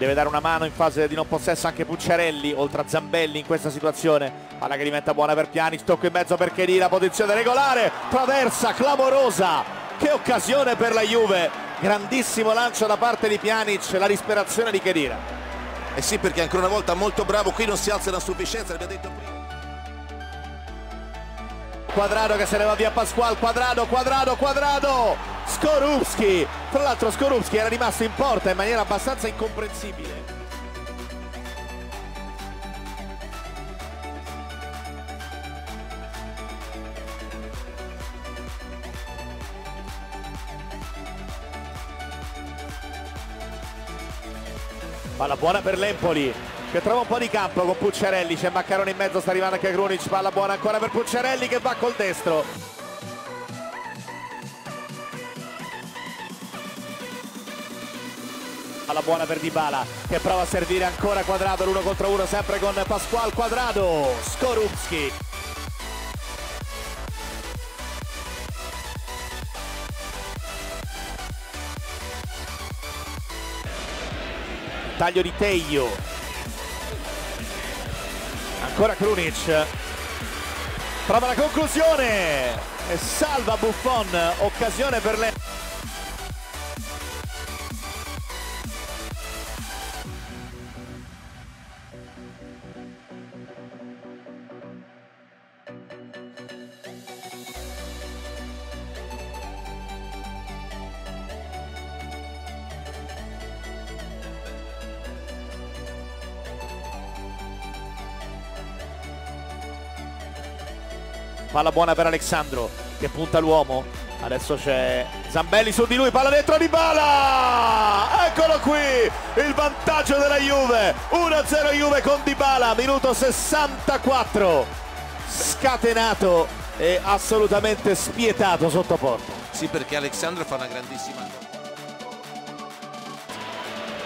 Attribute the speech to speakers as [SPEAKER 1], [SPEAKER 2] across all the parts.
[SPEAKER 1] Deve dare una mano in fase di non possesso anche Pucciarelli, oltre a Zambelli in questa situazione. Palla che diventa buona per Piani, tocco in mezzo per Chedira, posizione regolare, traversa, clamorosa. Che occasione per la Juve. Grandissimo lancio da parte di Pjanic, la disperazione di Chedira.
[SPEAKER 2] Eh sì, perché ancora una volta molto bravo, qui non si alza a sufficienza, l'abbiamo detto prima.
[SPEAKER 1] Quadrado che se ne va via Pasquale, Quadrado, Quadrado, Quadrado. Skorupski, tra l'altro Skorupski era rimasto in porta in maniera abbastanza incomprensibile. Palla buona per l'Empoli che trova un po' di campo con Pucciarelli, c'è Maccarone in mezzo, sta arrivando anche Krunic, palla buona ancora per Pucciarelli che va col destro. Palla buona per Dybala che prova a servire ancora Quadrado, l'uno contro uno sempre con Pasquale Quadrado, Skorupski. Taglio di Teio, ancora Krunic. Prova la conclusione. E salva Buffon occasione per le palla buona per Alessandro che punta l'uomo. Adesso c'è Zambelli su di lui palla dentro di Bala! Eccolo qui il vantaggio della Juve. 1-0 Juve con Dybala minuto 64 scatenato e assolutamente spietato sotto porta
[SPEAKER 2] sì perché Alessandro fa una grandissima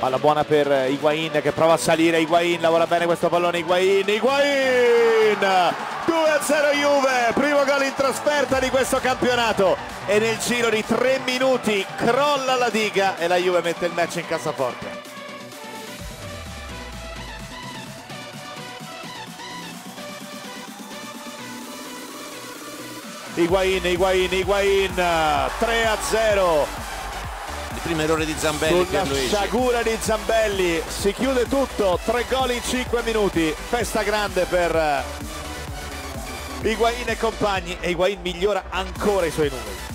[SPEAKER 1] Palla buona per Higuain che prova a salire, Higuain lavora bene questo pallone, Higuain, Higuain! 2-0 Juve, primo gol in trasferta di questo campionato e nel giro di tre minuti crolla la diga e la Juve mette il match in cassaforte. Higuain, Higuain, Higuain, 3-0
[SPEAKER 2] primo errore di Zambelli
[SPEAKER 1] sulla sciagura di Zambelli si chiude tutto 3 gol in 5 minuti festa grande per eh, Higuain e compagni e Higuain migliora ancora i suoi numeri